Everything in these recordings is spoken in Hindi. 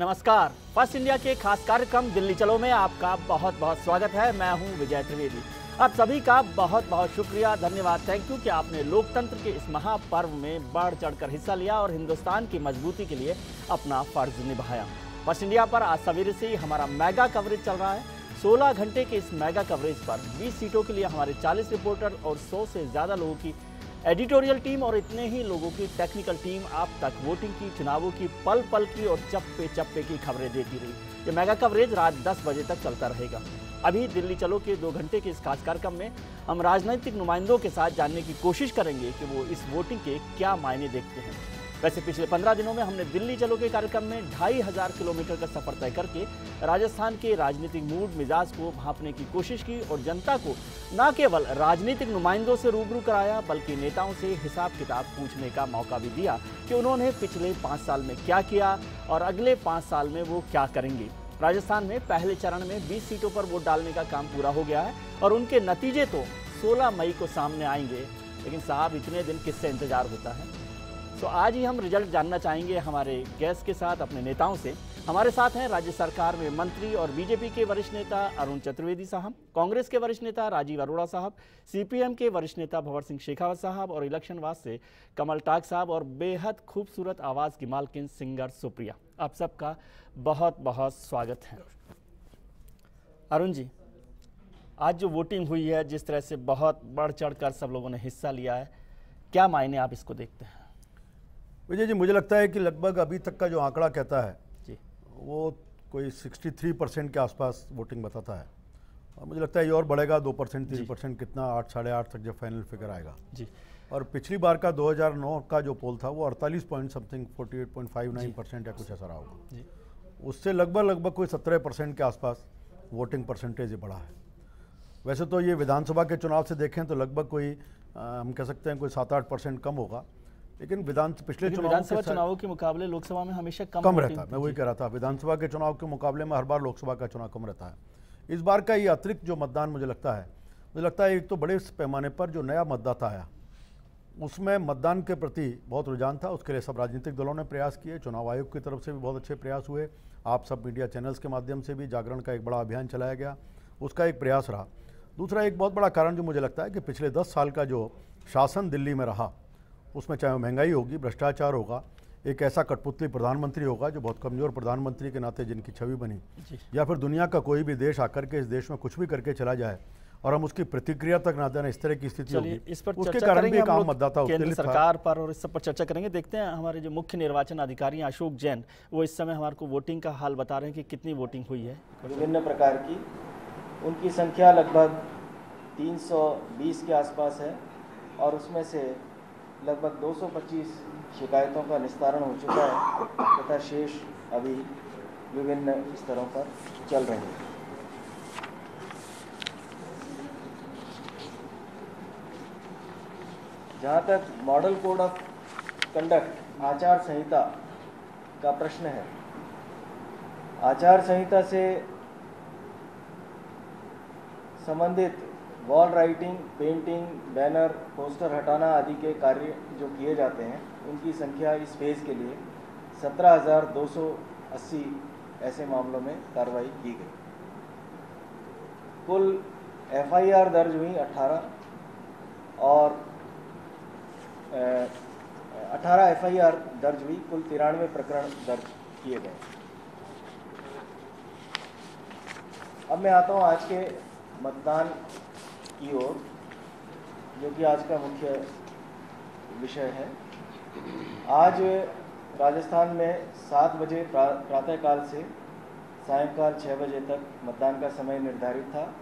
नमस्कार। फ़र्स्ट इंडिया के खास कार्यक्रम दिल्ली चलो में आपका बहुत बहुत स्वागत है। मैं हूँ विजय त्रिवेदी। आप सभी का बहुत बहुत शुक्रिया, धन्यवाद। थैंक यू कि आपने लोकतंत्र के इस महापर्व में बढ़ चढ़कर हिस्सा लिया और हिंदुस्तान की मजबूती के लिए अपना फ़र्ज़ निभाया। फ़र्स्ट इंडिया पर आज सवेरे से ही हमारा मेगा कवरेज चल रहा है। 16 घंटे के इस मेगा कवरेज पर 20 सीटों के लिए हमारे 40 रिपोर्टर और 100 से ज़्यादा लोगों की एडिटोरियल टीम और इतने ही लोगों की टेक्निकल टीम आप तक वोटिंग की, चुनावों की पल पल की और चप्पे चप्पे की खबरें देती रही। ये मेगा कवरेज रात 10 बजे तक चलता रहेगा। अभी दिल्ली चलो के दो घंटे के इस खास कार्यक्रम में हम राजनीतिक नुमाइंदों के साथ जानने की कोशिश करेंगे कि वो इस वोटिंग के क्या मायने देखते हैं। वैसे पिछले पंद्रह दिनों में हमने दिल्ली चलो के कार्यक्रम में ढाई हज़ार किलोमीटर का सफ़र तय करके राजस्थान के राजनीतिक मूड, मिजाज को भापने की कोशिश की और जनता को न केवल राजनीतिक नुमाइंदों से रूबरू कराया, बल्कि नेताओं से हिसाब किताब पूछने का मौका भी दिया कि उन्होंने पिछले पाँच साल में क्या किया और अगले पाँच साल में वो क्या करेंगे। राजस्थान में पहले चरण में 20 सीटों पर वोट डालने का काम पूरा हो गया है और उनके नतीजे तो 16 मई को सामने आएँगे। लेकिन साहब, इतने दिन किससे इंतज़ार होता है? तो आज ही हम रिज़ल्ट जानना चाहेंगे हमारे गेस्ट के साथ, अपने नेताओं से। हमारे साथ हैं राज्य सरकार में मंत्री और बीजेपी के वरिष्ठ नेता अरुण चतुर्वेदी साहब, कांग्रेस के वरिष्ठ नेता राजीव अरोड़ा साहब सीपीएम के वरिष्ठ नेता भंवर सिंह शेखावत साहब और इलेक्शन वास से कमल टाक साहब और बेहद खूबसूरत आवाज़ की मालकिन सिंगर सुप्रिया। आप सबका बहुत बहुत स्वागत है। अरुण जी, आज जो वोटिंग हुई है, जिस तरह से बहुत बढ़ चढ़ कर सब लोगों ने हिस्सा लिया है, क्या मायने आप इसको देखते हैं? विजय जी मुझे लगता है कि लगभग अभी तक का जो आंकड़ा कहता है जी। वो कोई 63 परसेंट के आसपास वोटिंग बताता है। और मुझे लगता है ये और बढ़ेगा दो परसेंट तीन परसेंट कितना आठ साढ़े आठ तक जब फाइनल फिगर आएगा। जी। और पिछली बार का 2009 का जो पोल था वो 48 पॉइंट समथिंग 48.59 परसेंट या कुछ ऐसा रहा होगा। जी। उससे लगभग लगभग कोई 17 परसेंट के आसपास वोटिंग परसेंटेज बढ़ा है। वैसे तो ये विधानसभा के चुनाव से देखें तो लगभग कोई अ, हम कह सकते हैं कोई सात आठ परसेंट कम होगा। लेकिन विधान पिछले विधानसभा चुनावों के मुकाबले लोकसभा में हमेशा कम कम रहता है मैं वही कह रहा था विधानसभा के चुनाव के मुकाबले में हर बार लोकसभा का चुनाव कम रहता है। इस बार का ये अतिरिक्त जो मतदान मुझे लगता है मुझे लगता है एक तो बड़े पैमाने पर जो नया मतदाता आया उसमें मतदान के प्रति बहुत रुझान था उसके लिए सब राजनीतिक दलों ने प्रयास किए चुनाव आयोग की तरफ़ से भी बहुत अच्छे प्रयास हुए आप सब मीडिया चैनल्स के माध्यम से भी जागरण का एक बड़ा अभियान चलाया गया उसका एक प्रयास रहा। दूसरा एक बहुत बड़ा कारण जो मुझे लगता है कि पिछले दस साल का जो शासन दिल्ली में रहा उसमें चाहे वो महँगाई होगी भ्रष्टाचार होगा एक ऐसा कठपुतली प्रधानमंत्री होगा जो बहुत कमज़ोर प्रधानमंत्री के नाते जिनकी छवि बनी या फिर दुनिया का कोई भी देश आकर के इस देश में कुछ भी करके चला जाए और हम उसकी प्रतिक्रिया तक ना देना इस तरह की स्थिति होगी। इस पर उसके कारण भी एक आम मतदाता केंद्र सरकार पर और इस सब पर चर्चा करेंगे। देखते हैं हमारे जो मुख्य निर्वाचन अधिकारी अशोक जैन वो इस समय हमारे को वोटिंग का हाल बता रहे हैं कि कितनी वोटिंग हुई है। विभिन्न प्रकार की उनकी संख्या लगभग 320 के आसपास है और उसमें से लगभग 225 शिकायतों का निस्तारण हो चुका है तथा शेष अभी विभिन्न स्तरों पर चल रहे हैं। जहाँ तक मॉडल कोड ऑफ़ कंडक्ट आचार संहिता का प्रश्न है, आचार संहिता से संबंधित wall writing painting banner poster हटाना आदि के कार्य जो किए जाते हैं उनकी संख्या इस फ़ेज़ के लिए 17,280 ऐसे मामलों में कार्रवाई की गई। कुल एफआईआर दर्ज हुई 18 और अठारह एफआईआर दर्ज हुई कुल तिरानवे प्रकरण दर्ज किए गए। अब मैं आता हूँ आज के मतदान ओर, जो कि आज का मुख्य विषय है। आज राजस्थान में सात बजे प्रा- प्रातःकाल से सायंकाल छः बजे तक मतदान का समय निर्धारित था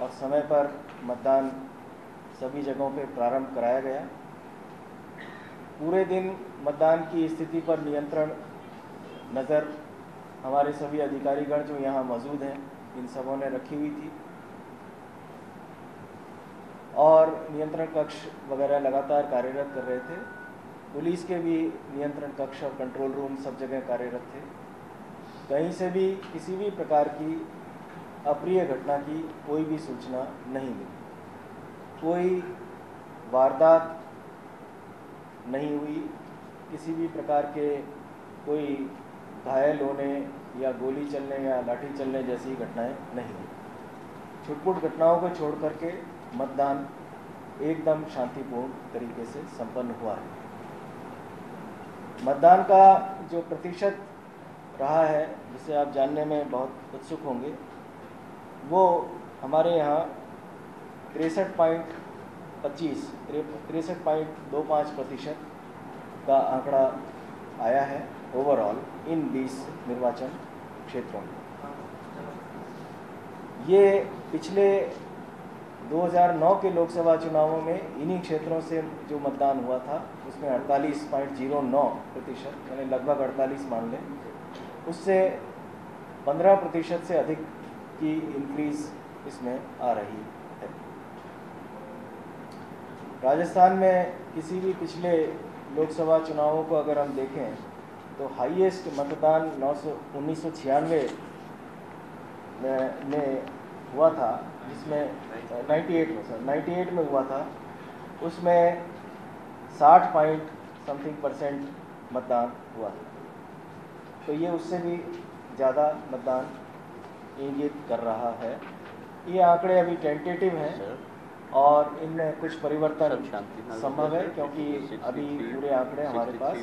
और समय पर मतदान सभी जगहों पर प्रारंभ कराया गया। पूरे दिन मतदान की स्थिति पर नियंत्रण नज़र हमारे सभी अधिकारीगण जो यहाँ मौजूद हैं, इन सबों ने रखी हुई थी। और नियंत्रण कक्ष वगैरह लगातार कार्यरत कर रहे थे। पुलिस के भी नियंत्रण कक्ष और कंट्रोल रूम सब जगह कार्यरत थे। कहीं से भी किसी भी प्रकार की अप्रिय घटना की कोई भी सूचना नहीं मिली। कोई वारदात नहीं हुई। किसी भी प्रकार के कोई घायल होने या गोली चलने या लाठी चलने जैसी घटनाएँ नहीं हुई। छुटपुट घटनाओं को छोड़ करके मतदान एकदम शांतिपूर्ण तरीके से संपन्न हुआ है। मतदान का जो प्रतिशत रहा है, जिसे आप जानने में बहुत उत्सुक होंगे, वो हमारे यहाँ तिरसठ पॉइंट पच्चीस तिरसठ पॉइंट दो पाँच प्रतिशत का आंकड़ा आया है ओवरऑल इन 20 निर्वाचन क्षेत्रों में। ये पिछले 2009 के लोकसभा चुनावों में इन्हीं क्षेत्रों से जो मतदान हुआ था, उसमें 48.09 प्रतिशत, यानी लगभग 48 मान लें, उससे 15 प्रतिशत से अधिक की इंक्रीज इसमें आ रही है। राजस्थान में किसी भी पिछले लोकसभा चुनावों को अगर हम देखें तो हाईएस्ट मतदान नौ सौ में हुआ था। जिसमें 98 में सर 98 में हुआ था। उसमें 60 पॉइंट समथिंग परसेंट मतदान हुआ। था तो ये उससे भी ज़्यादा मतदान इंगित कर रहा है। ये आंकड़े अभी टेंटेटिव हैं और इनमें कुछ परिवर्तन संभव है क्योंकि अभी पूरे आंकड़े हमारे पास।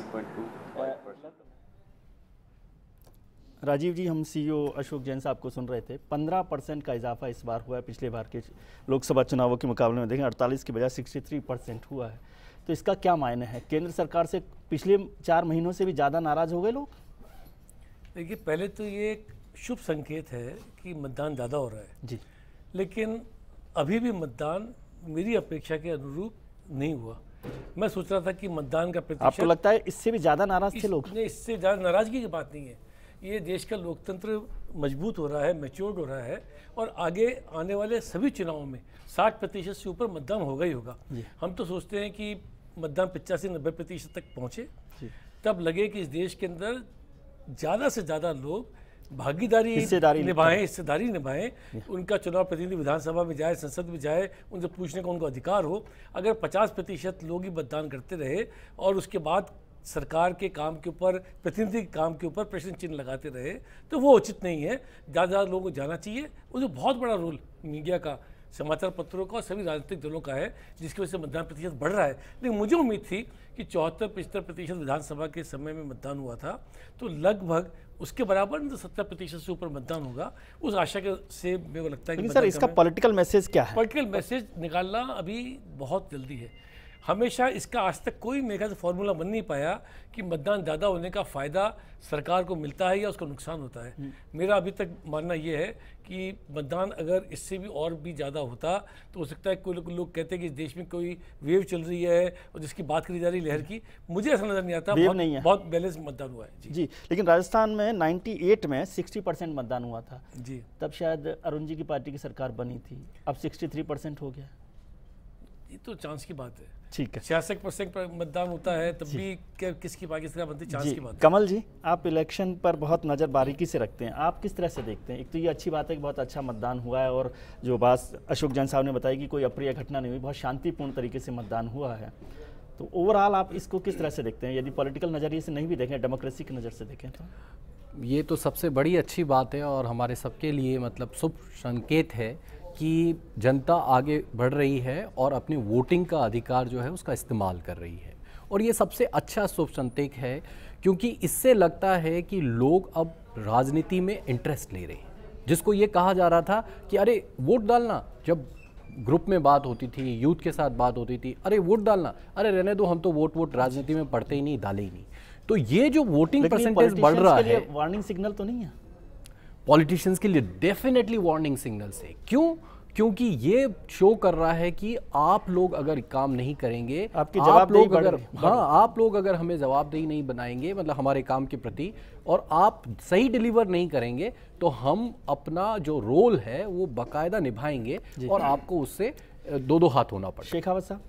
राजीव जी हम सीईओ अशोक जैन साहब को सुन रहे थे। 15 परसेंट का इजाफा इस बार हुआ है। पिछले बार के लोकसभा चुनावों के मुकाबले में देखें 48 की बजाय 63 परसेंट हुआ है। तो इसका क्या मायने है? केंद्र सरकार से पिछले चार महीनों से भी ज़्यादा नाराज़ हो गए लोग? देखिए पहले तो ये एक शुभ संकेत है कि मतदान ज़्यादा हो रहा है। जी। लेकिन अभी भी मतदान मेरी अपेक्षा के अनुरूप नहीं हुआ। मैं सोच रहा था कि मतदान का प्रतिशत आपको लगता है इससे भी ज़्यादा नाराज़ थे लोग? नहीं इससे ज़्यादा नाराज़गी की बात नहीं है। ये देश का लोकतंत्र मज़बूत हो रहा है मेच्योर्ड हो रहा है और आगे आने वाले सभी चुनावों में 60 प्रतिशत से ऊपर मतदान होगा ही होगा। हम तो सोचते हैं कि मतदान पचासी नब्बे प्रतिशत तक पहुँचे। तब लगे कि इस देश के अंदर ज़्यादा से ज़्यादा लोग भागीदारी हिस्सेदारी निभाएँ हिस्सेदारी निभाएँ उनका चुनाव प्रतिनिधि विधानसभा में जाए संसद में जाए उनसे पूछने का उनको अधिकार हो। अगर 50 प्रतिशत लोग ही मतदान करते रहे और उसके बाद सरकार के काम के ऊपर प्रतिनिधि के काम के ऊपर प्रश्न चिन्ह लगाते रहे तो वो उचित नहीं है। ज़्यादा ज़्यादा लोगों को जाना चाहिए। उसमें बहुत बड़ा रोल मीडिया का समाचार पत्रों का और सभी राजनीतिक दलों का है जिसकी वजह से मतदान प्रतिशत बढ़ रहा है। लेकिन मुझे उम्मीद थी कि चौहत्तर पचहत्तर प्रतिशत विधानसभा के समय में मतदान हुआ था तो लगभग उसके बराबर तो सत्तर प्रतिशत से ऊपर मतदान होगा। उस आशा के से मेरे को लगता है कि सर इसका पॉलिटिकल मैसेज क्या है? पॉलिटिकल मैसेज निकालना अभी बहुत जल्दी है। हमेशा इसका आज तक कोई मेरे ख्याल से फॉर्मूला बन नहीं पाया कि मतदान ज़्यादा होने का फ़ायदा सरकार को मिलता है या उसका नुकसान होता है। हम्म। मेरा अभी तक मानना ये है कि मतदान अगर इससे भी और भी ज़्यादा होता तो हो सकता है कोई लोग लोग कहते हैं कि इस देश में कोई वेव चल रही है और जिसकी बात करी जा रही लहर की। मुझे ऐसा नज़र नहीं आता। बहुत, नहीं है। बहुत बैलेंस मतदान हुआ है। जी।, जी लेकिन राजस्थान में नाइन्टी में सिक्सटी परसेंट मतदान हुआ था। जी। तब शायद अरुण जी की पार्टी की सरकार बनी थी। अब सिक्सटी परसेंट हो गया। ये तो चांस की बात है। ठीक है। छियासठ परसेंट मतदान होता है तब भी किसकी पाकिस्तान बनती चांस की बात कमल जी आप इलेक्शन पर बहुत नज़र बारीकी से रखते हैं। आप किस तरह से देखते हैं? एक तो ये अच्छी बात है कि बहुत अच्छा मतदान हुआ है और जो बात अशोक जैन साहब ने बताई कि कोई अप्रिय घटना नहीं हुई बहुत शांतिपूर्ण तरीके से मतदान हुआ है। तो ओवरऑल आप इसको किस तरह से देखते हैं? यदि पॉलिटिकल नज़रिए से नहीं भी देखें डेमोक्रेसी की नज़र से देखें तो? ये तो सबसे बड़ी अच्छी बात है और हमारे सबके लिए मतलब शुभ संकेत है कि जनता आगे बढ़ रही है और अपनी वोटिंग का अधिकार जो है उसका इस्तेमाल कर रही है। और ये सबसे अच्छा शुभ संकेत है क्योंकि इससे लगता है कि लोग अब राजनीति में इंटरेस्ट ले रहे हैं। जिसको ये कहा जा रहा था कि अरे वोट डालना। जब ग्रुप में बात होती थी यूथ के साथ बात होती थी अरे वोट डालना। अरे रहने दो हम तो वोट वोट राजनीति में पढ़ते ही नहीं डाले ही नहीं। तो ये जो वोटिंग परसेंटेज बढ़ रहा है वार्निंग सिग्नल तो नहीं है। पॉलिटिशियंस के लिए डेफिनेटली वार्निंग सिग्नल से। क्यों? क्योंकि ये शो कर रहा है कि आप लोग अगर काम नहीं करेंगे आपकी जवाब आप लोग अगर हाँ आप लोग अगर हमें जवाबदेही नहीं बनाएँगे मतलब हमारे काम के प्रति और आप सही डिलीवर नहीं करेंगे तो हम अपना जो रोल है वो बाकायदा निभाएँगे और आपको उससे दो दो हाथ होना पड़ेगा। शेखावत साहब।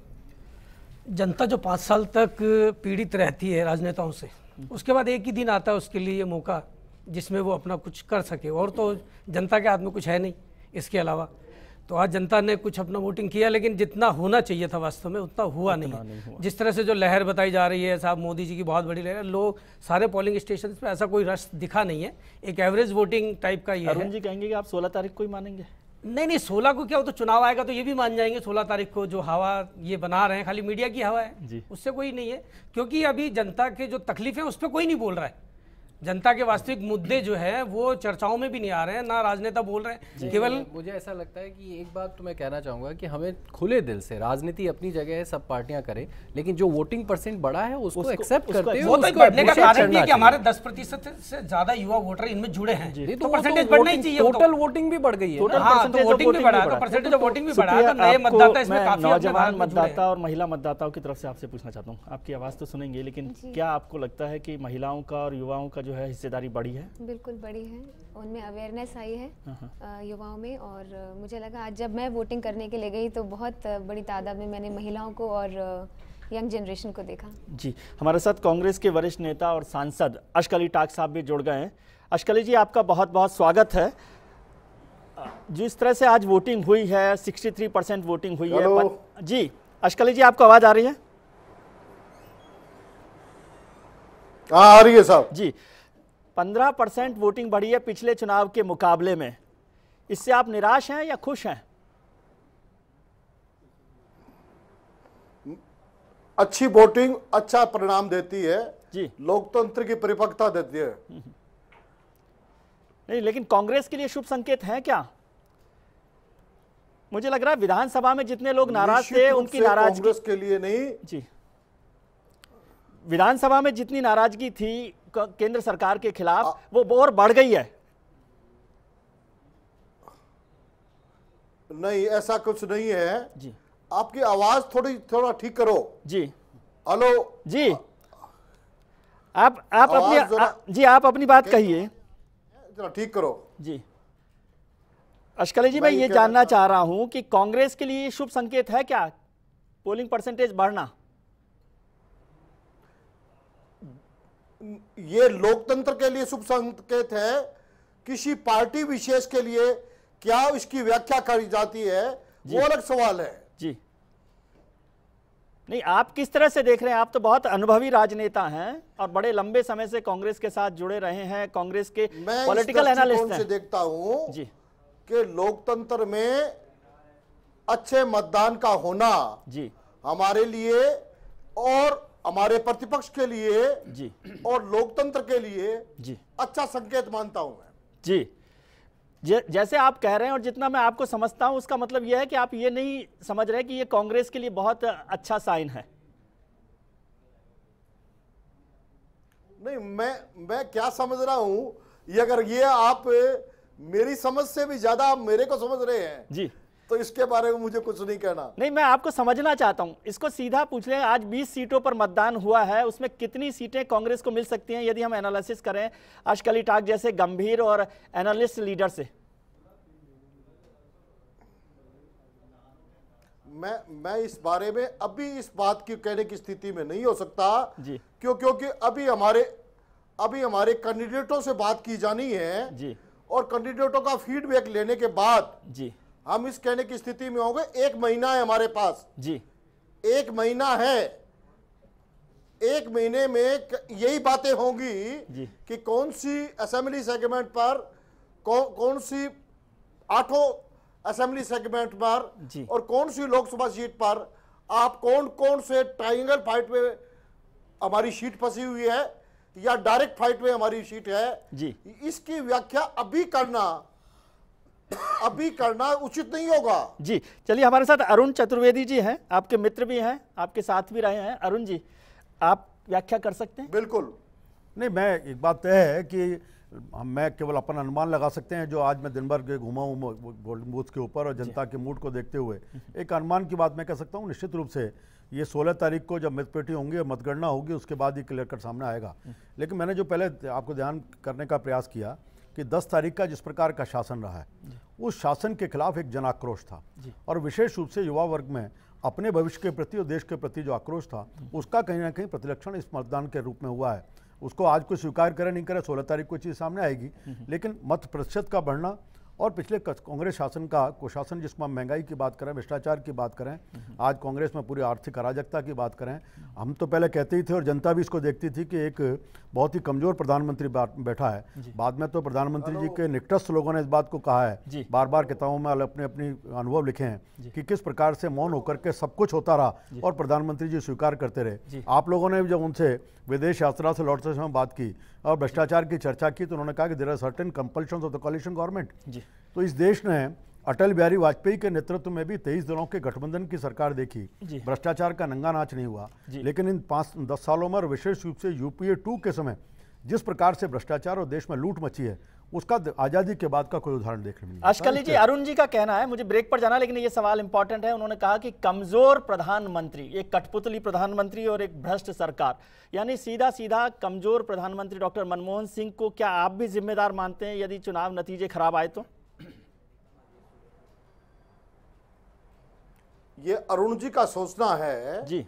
जनता जो पाँच साल तक पीड़ित रहती है राजनेताओं से उसके बाद एक ही दिन आता है उसके लिए मौका। जिसमें वो अपना कुछ कर सके। और तो जनता के हाथ में कुछ है नहीं इसके अलावा। तो आज जनता ने कुछ अपना वोटिंग किया लेकिन जितना होना चाहिए था वास्तव में उतना हुआ नहीं, है जिस तरह से जो लहर बताई जा रही है साहब मोदी जी की बहुत बड़ी लहर लोग सारे पोलिंग स्टेशन पे ऐसा कोई रश दिखा नहीं है। एक एवरेज वोटिंग टाइप का ये है। अरुण जी कहेंगे कि आप 16 तारीख को ही मानेंगे? नहीं नहीं सोलह को क्या? हो तो चुनाव आएगा तो ये भी मान जाएँगे। सोलह तारीख को जो हवा ये बना रहे हैं खाली मीडिया की हवा है। उससे कोई नहीं है। क्योंकि अभी जनता के जो तकलीफ़ है उस पर कोई नहीं बोल रहा है। जनता के वास्तविक मुद्दे जो है वो चर्चाओं में भी नहीं आ रहे हैं ना राजनेता बोल रहे हैं केवल मुझे ऐसा लगता है कि एक बात तो मैं कहना चाहूँगा कि हमें खुले दिल से राजनीति अपनी जगह है सब पार्टियाँ करें लेकिन जो वोटिंग परसेंट बढ़ा है उसको एक्सेप्ट करते हुए तो बढ़ने का कारण ये कि हमारे। दस प्रतिशत से ज़्यादा युवा वोटर इनमें जुड़े हैं तो परसेंटेज बढ़ना ही चाहिए तो। टोटल वोटिंग भी बढ़ गई है टोटल। हाँ, तो वोटिंग भी बढ़ा, तो परसेंटेज ऑफ़ वोटिंग भी बढ़ा, तो नए मतदाता इसमें काफ़ी नौजवान हैं। मतदाता और महिला मतदाताओं की तरफ़ से आपसे पूछना चाहता हूँ आपकी आवाज़ तो सुनेंगे लेकिन क्या आपको लगता है कि महिलाओं का और युवाओं का जो है हिस्सेदारी बढ़ी है? बिल्कुल बड़ी है। उनमें अवेयरनेस आई है युवाओं में और मुझे लगा आज जब मैं वोटिंग करने के लिए गई तो बहुत बड़ी तादाद में मैंने महिलाओं को और यंग जनरेशन को देखा। जी हमारे साथ कांग्रेस के वरिष्ठ नेता और सांसद अशकली टाक साहब भी जुड़ गए हैं। अशकली जी आपका बहुत बहुत स्वागत है। जिस तरह से आज वोटिंग हुई है 63 परसेंट वोटिंग हुई है। पर- जी अशकली जी आपको आवाज़ आ रही है? हाँ आ रही है साहब। जी 15 परसेंट वोटिंग बढ़ी है पिछले चुनाव के मुकाबले में। इससे आप निराश हैं या खुश हैं? अच्छी वोटिंग अच्छा परिणाम देती है। जी। लोकतंत्र की परिपक्वता देती है। नहीं लेकिन कांग्रेस के लिए शुभ संकेत है क्या? मुझे लग रहा है विधानसभा में जितने लोग नाराज़ थे उनकी नाराज़गी के लिए नहीं। जी। विधानसभा में जितनी नाराज़गी थी केंद्र सरकार के खिलाफ वो और बढ़ गई है। नहीं ऐसा कुछ नहीं है। जी। आपकी आवाज़ थोड़ी थोड़ा ठीक करो। जी। हेलो? जी। आप आप अपनी आ- जी आप अपनी बात कहिए। जरा ठीक करो। जी। अशकली जी मैं मैं ये ये जानना चाह रहा हूँ कि कांग्रेस के लिए शुभ संकेत है क्या? पोलिंग परसेंटेज बढ़ना। ये लोकतंत्र के लिए शुभ संकेत है। किसी पार्टी विशेष के लिए क्या इसकी व्याख्या करी जाती है? वो अलग सवाल है। जी। नहीं आप किस तरह से देख रहे हैं? आप तो बहुत अनुभवी राजनेता हैं और बड़े लंबे समय से कांग्रेस के साथ जुड़े रहे हैं। कांग्रेस के मैं पॉलिटिकल एनालिस्ट से देखता हूँ जी। कि लोकतंत्र में अच्छे मतदान का होना जी। हमारे लिए और हमारे प्रतिपक्ष के लिए जी। और लोकतंत्र के लिए जी। अच्छा संकेत मानता हूँ मैं। जी। जैसे आप कह रहे हैं और जितना मैं आपको समझता हूँ उसका मतलब यह है कि आप ये नहीं समझ रहे कि ये कांग्रेस के लिए बहुत अच्छा साइन है। नहीं मैं मैं क्या समझ रहा हूँ ये अगर ये आप मेरी समझ से भी ज़्यादा आप मेरे को समझ रहे हैं जी। तो इसके बारे में मुझे कुछ नहीं कहना। नहीं मैं आपको समझना चाहता हूँ। इसको सीधा पूछ हैं आज 20 सीटों पर मतदान हुआ है उसमें कितनी सीटें कांग्रेस को मिल सकती हैं यदि हम एनालिसिस करें अशकली टाक जैसे गंभीर और एनालिस्ट लीडर से। मैं मैं इस बारे में अभी इस बात की कहने की स्थिति में नहीं हो सकता जी। क्यों क्योंकि अभी हमारे अभी हमारे कैंडिडेटों से बात की जानी है जी। और कैंडिडेटों का फीडबैक लेने के बाद जी। हम इस कहने की स्थिति में होंगे एक महीना है हमारे पास जी एक महीना है एक महीने में यही बातें होंगी जी। कि कौन सी असेंबली सेगमेंट पर कौन कौन सी आठों असेंबली सेगमेंट पर जी। और कौन सी लोकसभा सीट पर आप कौन कौन से ट्राइंगल फाइट में हमारी सीट फंसी हुई है या डायरेक्ट फाइट में हमारी सीट है जी। इसकी व्याख्या अभी करना अभी करना उचित नहीं होगा। जी चलिए हमारे साथ अरुण चतुर्वेदी जी हैं आपके मित्र भी हैं आपके साथ भी रहे हैं। अरुण जी आप व्याख्या कर सकते हैं? बिल्कुल। नहीं मैं एक बात तय है कि हम मैं केवल अपन अनुमान लगा सकते हैं जो आज मैं दिन भर के घूमा हूँ गोल्डन बूथ के ऊपर और जनता के मूड को देखते हुए। एक अनुमान की बात मैं कह सकता हूँ निश्चित रूप से ये 16 तारीख को जब मतपेटी होंगी और मतगणना होगी उसके बाद ही क्लियर कट सामने आएगा। लेकिन मैंने जो पहले आपको ध्यान करने का प्रयास किया कि 10 तारीख का जिस प्रकार का शासन रहा है उस शासन के खिलाफ एक जन आक्रोश था और विशेष रूप से युवा वर्ग में अपने भविष्य के प्रति और देश के प्रति जो आक्रोश था उसका कहीं ना कहीं प्रतिलक्षण इस मतदान के रूप में हुआ है। उसको आज कोई स्वीकार करे नहीं करे सोलह तारीख को चीज़ सामने आएगी। लेकिन मत प्रतिशत का बढ़ना और पिछले कांग्रेस शासन का कुशासन जिसमें हम महँगाई की बात करें भ्रष्टाचार की बात करें आज कांग्रेस में पूरी आर्थिक अराजकता की बात करें हम तो पहले कहते ही थे और जनता भी इसको देखती थी कि एक बहुत ही कमज़ोर प्रधानमंत्री बैठा है। बाद में तो प्रधानमंत्री जी के निकटस्थ लोगों ने इस बात को कहा है। बार बार किताबों में अपने अपनी अनुभव लिखे हैं कि किस प्रकार से मौन होकर के सब कुछ होता रहा और प्रधानमंत्री जी स्वीकार करते रहे। आप लोगों ने जब उनसे विदेश यात्रा से लौटते समय बात की और भ्रष्टाचार की चर्चा की तो उन्होंने कहा कि there are certain compulsion of the coalition government तो इस देश ने अटल बिहारी वाजपेयी के नेतृत्व में भी तेईस दिनों के गठबंधन की सरकार देखी। भ्रष्टाचार का नंगा नाच नहीं हुआ। लेकिन इन पाँच दस सालों में विशेष रूप से यूपीए टू के समय जिस प्रकार से भ्रष्टाचार और देश में लूट मची है उसका आज़ादी के बाद का कोई उदाहरण देखने में अशकली जी अरुण जी का कहना है मुझे ब्रेक पर जाना लेकिन ये सवाल इंपॉर्टेंट है। उन्होंने कहा कि कमज़ोर प्रधानमंत्री एक कठपुतली प्रधानमंत्री और एक भ्रष्ट सरकार यानी सीधा सीधा कमज़ोर प्रधानमंत्री डॉक्टर मनमोहन सिंह को क्या आप भी जिम्मेदार मानते हैं यदि चुनाव नतीजे खराब आए तो? ये अरुण जी का सोचना है जी।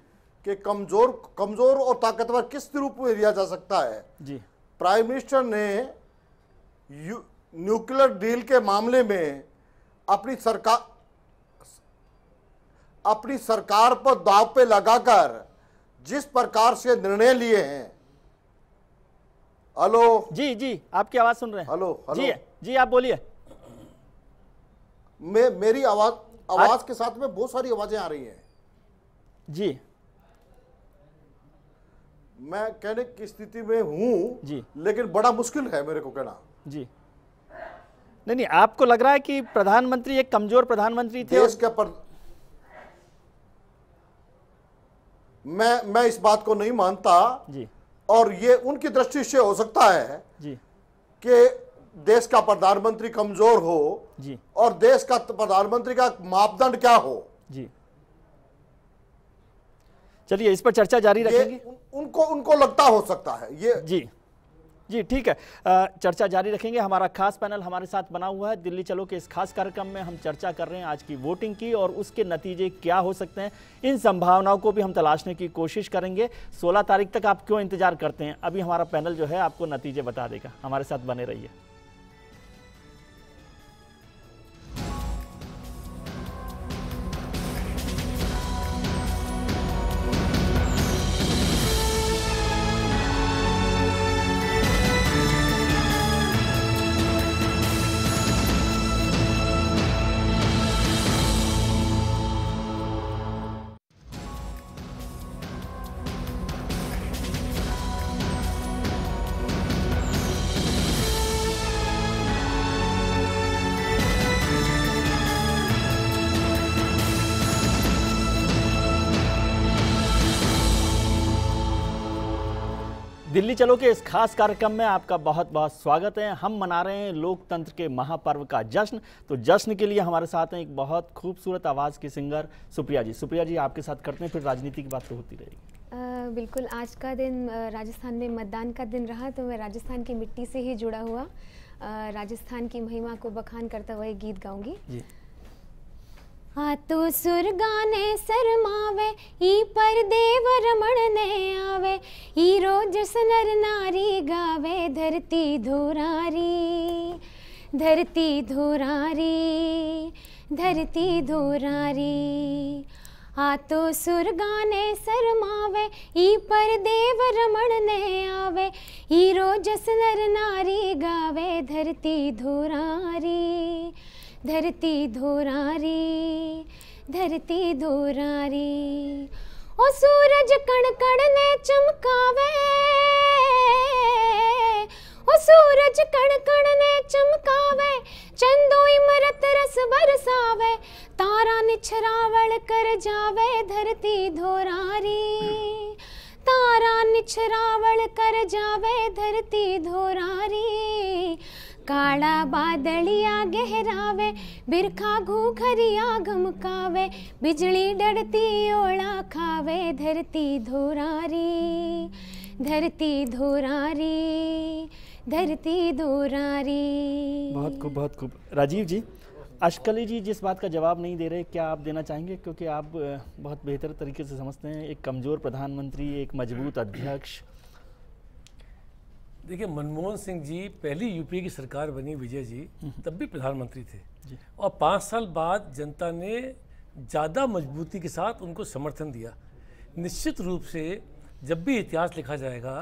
कि कमज़ोर कमज़ोर और ताकतवर किस रूप में लिया जा सकता है? जी। प्राइम मिनिस्टर ने न्यूक्लियर डील के मामले में अपनी सरकार अपनी सरकार पर दाव पे लगाकर जिस प्रकार से निर्णय लिए हैं। हेलो जी जी आपकी आवाज़ सुन रहे हैं। Hello, hello. जी जी आप बोलिए। मैं मेरी आवाज़ आवाज़ के साथ में बहुत सारी आवाज़ें आ रही हैं। जी। मैं कहने की स्थिति में हूँ जी। लेकिन बड़ा मुश्किल है मेरे को कहना। जी। नहीं नहीं आपको लग रहा है कि प्रधानमंत्री एक कमज़ोर प्रधानमंत्री थे देश के पर मैं मैं इस बात को नहीं मानता जी। और ये उनकी दृष्टि से हो सकता है जी। कि देश का प्रधानमंत्री कमज़ोर हो जी। और देश का प्रधानमंत्री का मापदंड क्या हो? जी। चलिए इस पर चर्चा जारी रखेंगे। उन, उनको उनको लगता हो सकता है ये जी। जी ठीक है। चर्चा जारी रखेंगे। हमारा खास पैनल हमारे साथ बना हुआ है। दिल्ली चलो के इस खास कार्यक्रम में हम चर्चा कर रहे हैं आज की वोटिंग की और उसके नतीजे क्या हो सकते हैं। इन संभावनाओं को भी हम तलाशने की कोशिश करेंगे। 16 तारीख तक आप क्यों इंतज़ार करते हैं? अभी हमारा पैनल जो है आपको नतीजे बता देगा। हमारे साथ बने रहिए। दिल्ली चलो के इस खास कार्यक्रम में आपका बहुत बहुत स्वागत है। हम मना रहे हैं लोकतंत्र के महापर्व का जश्न। तो जश्न के लिए हमारे साथ हैं एक बहुत खूबसूरत आवाज़ की सिंगर सुप्रिया जी। सुप्रिया जी आपके साथ करते हैं फिर राजनीति की बात तो होती रहेगी। बिल्कुल आज का दिन राजस्थान में मतदान का दिन रहा तो मैं राजस्थान की मिट्टी से ही जुड़ा हुआ राजस्थान की महिमा को बखान करता हुआ एक गीत गाऊँगी। आ तो सुर गाने शरमावे, ई पर देव रमण ने आवे, ई रोज नर नारी गावे, धरती धोरारी धरती धोरारी धरती धोरारी। आ तो सुर गाने शरमावे, ई पर देव रमण ने आवे, ई रोज नर नारी गावे, धरती धोरारी। धरती धोरारी धरती धोरारी। ओ सूरज कण कण ने चमकावे। ओ सूरज कण कण ने चमकावे। चंदो इमरत रस बरसावे। तारा निछरावल कर जावे धरती धोरारी। तारा निछरावल कर जावे धरती धोरारी। काला बादलिया गहरावे, बिरखा घूखरिया घमकावे बिजली डरती ओला खावे, धरती धोरारी धरती धोरारी धरती धोरारी। बहुत खूब बहुत खूब। राजीव जी, अशकली जी जिस बात का जवाब नहीं दे रहे, क्या आप देना चाहेंगे? क्योंकि आप बहुत बेहतर तरीके से समझते हैं। एक कमज़ोर प्रधानमंत्री, एक मज़बूत अध्यक्ष देखिए मनमोहन सिंह जी पहली यूपी की सरकार बनी विजय जी तब भी प्रधानमंत्री थे। और पाँच साल बाद जनता ने ज़्यादा मजबूती के साथ उनको समर्थन दिया। निश्चित रूप से जब भी इतिहास लिखा जाएगा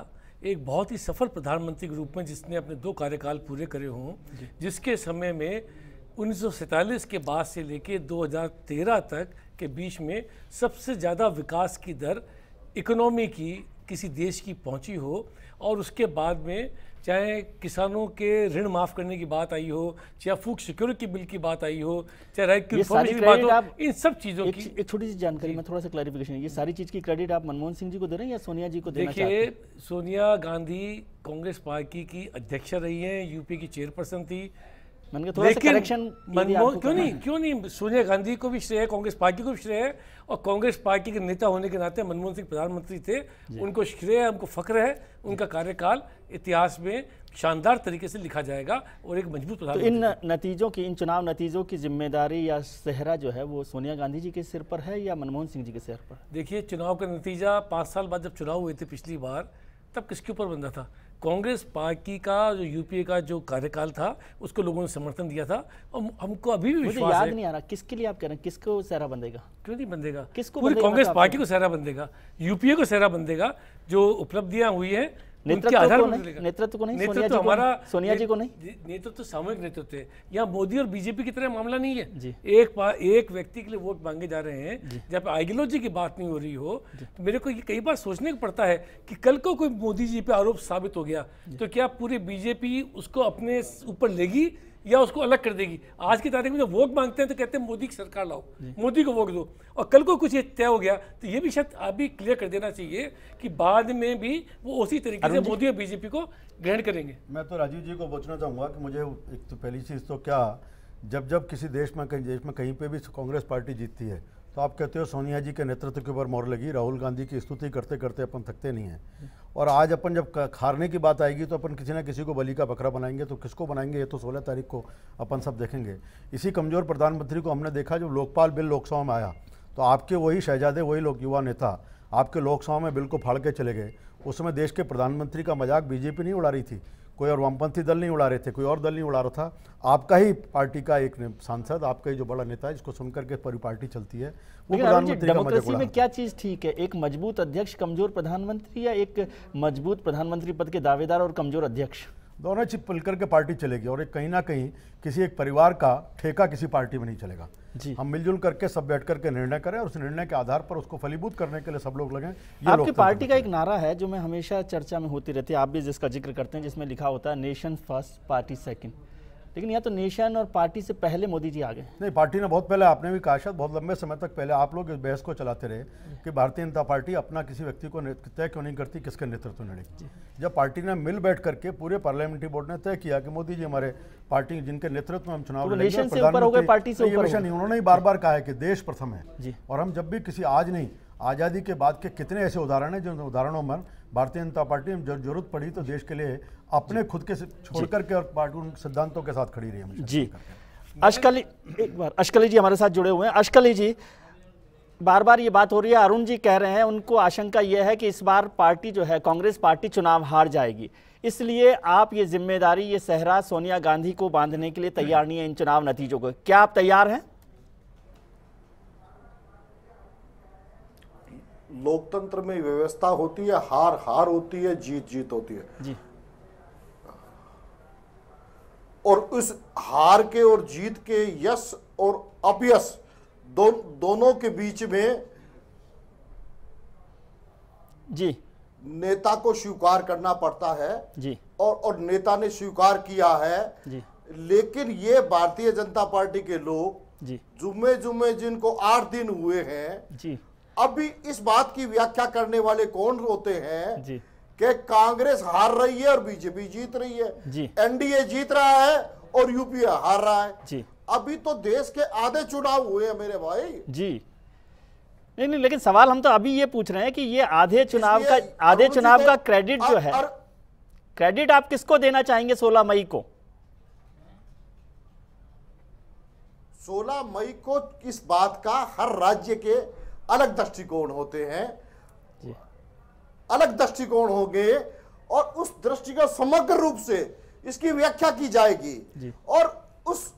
एक बहुत ही सफल प्रधानमंत्री के रूप में जिसने अपने दो कार्यकाल पूरे करे हों जिसके समय में 1947 के बाद से लेके 2013 तक के बीच में सबसे ज़्यादा विकास की दर इकोनॉमी की किसी देश की पहुँची हो और उसके बाद में चाहे किसानों के ऋण माफ़ करने की बात आई हो चाहे फ़ूड सिक्योरिटी बिल की बात आई हो चाहे राइट की बात हो इन सब चीज़ों एक, की एक छोटी सी जानकारी मैं थोड़ा सा क्लैरिफिकेशन ये सारी चीज़ की क्रेडिट आप मनमोहन सिंह जी को दे रहे हैं या सोनिया जी को दे देखिए सोनिया गांधी कांग्रेस पार्टी की अध्यक्ष रही हैं यूपी की चेयरपर्सन थी। मैंने थोड़ा सा करेक्शन मनमोहन क्यों नहीं क्यों नहीं सोनिया गांधी को भी श्रेय कांग्रेस पार्टी को भी श्रेय है और कांग्रेस पार्टी के नेता होने के नाते मनमोहन सिंह प्रधानमंत्री थे उनको श्रेय है उनको फक्र है उनका कार्यकाल इतिहास में शानदार तरीके से लिखा जाएगा और एक मज़बूत तो इन नतीजों की इन चुनाव नतीजों की ज़िम्मेदारी या सेहरा जो है वो सोनिया गांधी जी के सिर पर है या मनमोहन सिंह जी के सिर पर? देखिए चुनाव का नतीजा पाँच साल बाद जब चुनाव हुए थे पिछली बार तब किसके ऊपर बंदा था? कांग्रेस पार्टी का जो यूपीए का जो कार्यकाल था उसको लोगों ने समर्थन दिया था। और हमको अभी भी विश्वास याद है। नहीं आ रहा किसके लिए आप कह रहे हैं? किसको सहरा बंधेगा क्यों नहीं बंधेगा किसको पूरी कांग्रेस मतलब पार्टी को सहरा बंधेगा यूपीए को सहरा बंधेगा जो उपलब्धियाँ हुई हैं नेतृत्व को नहीं- नेतृत्व को नहीं, सोनिया जी को हमारा सोनिया जी को नहीं? नेतृत्व सामूहिक नेतृत्व है। यहाँ मोदी और बीजेपी की तरह मामला नहीं है। जी। एक एक व्यक्ति के लिए वोट मांगे जा रहे हैं। जब आइडियोलॉजी की बात नहीं हो रही हो तो मेरे को ये कई बार सोचने को पड़ता है कि कल को कोई मोदी जी पे आरोप साबित हो गया तो क्या पूरी बीजेपी उसको अपने ऊपर लेगी? या उसको अलग कर देगी। आज की तारीख में जब वोट मांगते हैं तो कहते हैं मोदी की सरकार लाओ मोदी को वोट दो। और कल को कुछ ये तय हो गया तो ये भी शायद अभी क्लियर कर देना चाहिए कि बाद में भी वो उसी तरीके से मोदी और बीजेपी को ग्रहण करेंगे। मैं तो राजीव जी को पूछना चाहूँगा कि मुझे एक तो पहली चीज़ तो क्या जब जब किसी देश में कहीं देश में कहीं पे भी कांग्रेस पार्टी जीतती है तो आप कहते हो सोनिया जी के नेतृत्व के ऊपर मोर लगी राहुल गांधी की स्तुति करते करते अपन थकते नहीं हैं। और आज अपन जब खारने की बात आएगी तो अपन किसी ना किसी को बलि का बकरा बनाएँगे तो किसको बनाएँगे ये तो सोलह तारीख को अपन सब देखेंगे। इसी कमज़ोर प्रधानमंत्री को हमने देखा जब लोकपाल बिल लोकसभा में आया तो आपके वही शहजादे, वही लोग युवा नेता आपके लोकसभा में बिल को फाड़ के चले गए। उस समय देश के प्रधानमंत्री का मज़ाक बीजेपी नहीं उड़ा रही थी। कोई और वामपंथी दल नहीं उड़ा रहे थे कोई और दल नहीं उड़ा रहा था। आपका ही पार्टी का एक सांसद आपका ही जो बड़ा नेता है जिसको सुनकर के पूरी पार्टी चलती है वो प्रधानमंत्री डेमोक्रेसी में क्या चीज़ ठीक है? एक मज़बूत अध्यक्ष कमज़ोर प्रधानमंत्री या एक मज़बूत प्रधानमंत्री पद के दावेदार और कमज़ोर अध्यक्ष? दोनों चिप मिलकर के पार्टी चलेगी और एक कहीं ना कहीं किसी एक परिवार का ठेका किसी पार्टी में नहीं चलेगा। जी। हम मिलजुल करके सब बैठ करके निर्णय करें और उस निर्णय के आधार पर उसको फलीभूत करने के लिए सब लोग लगे आपकी पार्टी का एक नारा है जो मैं हमेशा चर्चा में होती रहती है आप भी जिसका ज़िक्र करते हैं जिसमें लिखा होता है नेशन फ़र्स्ट पार्टी सेकंड। लेकिन यहाँ तो नेशन और पार्टी से पहले मोदी जी आ गए। नहीं पार्टी ने बहुत पहले आपने भी कहा शायद बहुत लंबे समय तक पहले आप लोग इस बहस को चलाते रहे कि भारतीय जनता पार्टी अपना किसी व्यक्ति को तय क्यों नहीं करती किसके नेतृत्व में लड़ेगी। जब पार्टी ने मिल बैठ करके पूरे पार्लियामेंट्री बोर्ड ने तय किया कि मोदी जी हमारे पार्टी जिनके नेतृत्व में हम चुनाव तो प्रधानमंत्री- नहीं उन्होंने बार बार कहा है कि देश प्रथम है। और हम जब भी किसी आज नहीं आज़ादी के बाद के कितने ऐसे उदाहरण हैं जिन उदाहरणों में भारतीय जनता पार्टी में जब ज़रूरत पड़ी तो देश के लिए अपने खुद के से- छोड़ करके और पार्टी उन सिद्धांतों के साथ खड़ी रही हमेशा जी। अशकली एक बार अशकली जी हमारे साथ जुड़े हुए हैं। अशकली जी बार बार ये बात हो रही है अरुण जी कह रहे हैं उनको आशंका यह है कि इस बार पार्टी जो है कांग्रेस पार्टी चुनाव हार जाएगी। इसलिए आप ये ज़िम्मेदारी ये सहरा सोनिया गांधी को बांधने के लिए तैयार नहीं है इन चुनाव नतीजों को। क्या आप तैयार हैं? लोकतंत्र में व्यवस्था होती है हार हार होती है जीत जीत होती है। जी। और उस हार के और जीत के यश और अपयश दो, दोनों के बीच में जी। नेता को स्वीकार करना पड़ता है जी। और और नेता ने स्वीकार किया है। जी। लेकिन ये भारतीय जनता पार्टी के लोग जी। जुम्मे जुम्मे जिनको आठ दिन हुए हैं जी। अभी इस बात की व्याख्या करने वाले कौन होते हैं? जी। कि कांग्रेस हार रही है और बीजेपी जीत रही है। जी। एनडीए जीत रहा है और यूपीए हार रहा है। जी। अभी तो देश के आधे चुनाव हुए हैं मेरे भाई। जी। नहीं नहीं लेकिन सवाल हम तो अभी ये पूछ रहे हैं कि ये आधे चुनाव का आधे चुनाव का क्रेडिट जो है क्रेडिट आप किसको देना चाहेंगे 16 मई को? 16 मई को इस बात का हर राज्य के अलग दृष्टिकोण होते हैं। अलग दृष्टिकोण होंगे और उस दृष्टिगत समग्र रूप से इसकी व्याख्या की जाएगी। और उस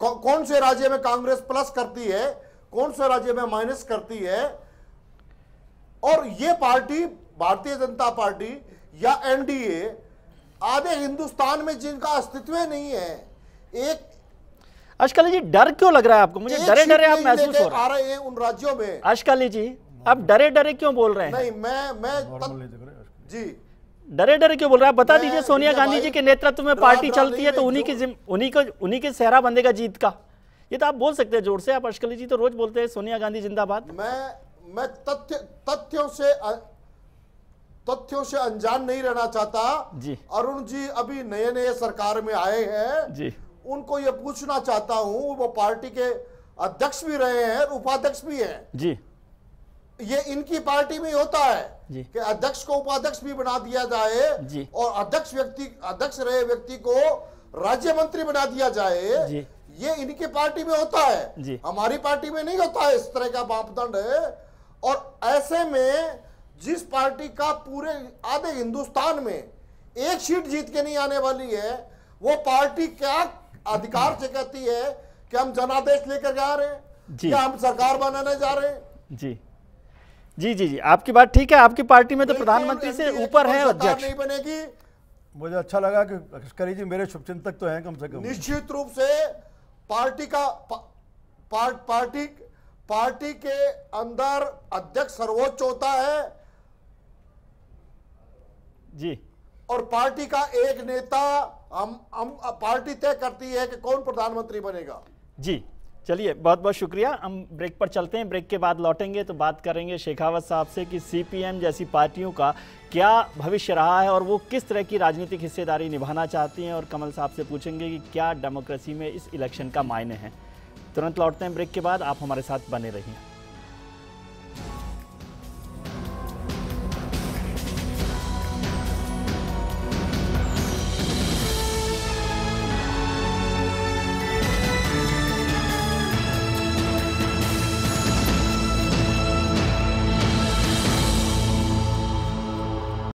कौ, कौन से राज्य में कांग्रेस प्लस करती है कौन से राज्य में माइनस करती है और ये पार्टी भारतीय जनता पार्टी या एनडीए आधे हिंदुस्तान में जिनका अस्तित्व नहीं है एक अशकाली जी डर क्यों लग रहा है आपको? मुझे डरे डरे आप महसूस हो रहे आ रहे हैं उन राज्यों में। अशकाली जी आप डरे डरे क्यों बोल रहे हैं? नहीं मैं मैं जी। डरे डरे क्यों बोल रहे हैं? आप बता दीजिए सोनिया गांधी जी के नेतृत्व में पार्टी चलती है तो उन्हीं की उन्हीं को उन्हीं के सेहरा बंदेगा जीत का। ये तो आप बोल सकते हैं ज़ोर से आप अशकली जी तो रोज बोलते हैं सोनिया गांधी जिंदाबाद। मैं मैं तथ्य तथ्यों से तथ्यों से अनजान नहीं रहना चाहता। जी। अरुण जी अभी नए नए सरकार में आए हैं। जी। उनको ये पूछना चाहता हूँ वो पार्टी के अध्यक्ष भी रहे हैं उपाध्यक्ष भी हैं। जी। ये इनकी पार्टी में होता है कि अध्यक्ष को उपाध्यक्ष भी बना दिया जाए और अध्यक्ष व्यक्ति अध्यक्ष रहे व्यक्ति को राज्य मंत्री बना दिया जाए ये इनकी पार्टी में होता है। हमारी पार्टी में नहीं होता है इस तरह का मापदंड। और ऐसे में जिस पार्टी का पूरे आधे हिंदुस्तान में एक सीट जीत के नहीं आने वाली है वो पार्टी क्या अधिकार से कहती है कि हम जनादेश लेकर जा रहे हैं। या हम सरकार बनाने जा रहे हैं? जी। जी जी जी। आपकी बात ठीक है आपकी पार्टी में तो प्रधानमंत्री से ऊपर है अध्यक्ष। नहीं बनेगी। मुझे अच्छा लगा कि अश्करी जी मेरे शुभचिंतक तो हैं कम से कम। निश्चित रूप से पार्टी का पा, पार, पार्टी पार्टी के अंदर अध्यक्ष सर्वोच्च होता है। जी। और पार्टी का एक नेता हम हम पार्टी तय करती है कि कौन प्रधानमंत्री बनेगा। जी। चलिए बहुत बहुत शुक्रिया। हम ब्रेक पर चलते हैं। ब्रेक के बाद लौटेंगे तो बात करेंगे शेखावत साहब से कि सीपीएम जैसी पार्टियों का क्या भविष्य रहा है और वो किस तरह की राजनीतिक हिस्सेदारी निभाना चाहती हैं और कमल साहब से पूछेंगे कि क्या डेमोक्रेसी में इस इलेक्शन का मायने हैं। तुरंत लौटते हैं ब्रेक के बाद। आप हमारे साथ बने रहिए।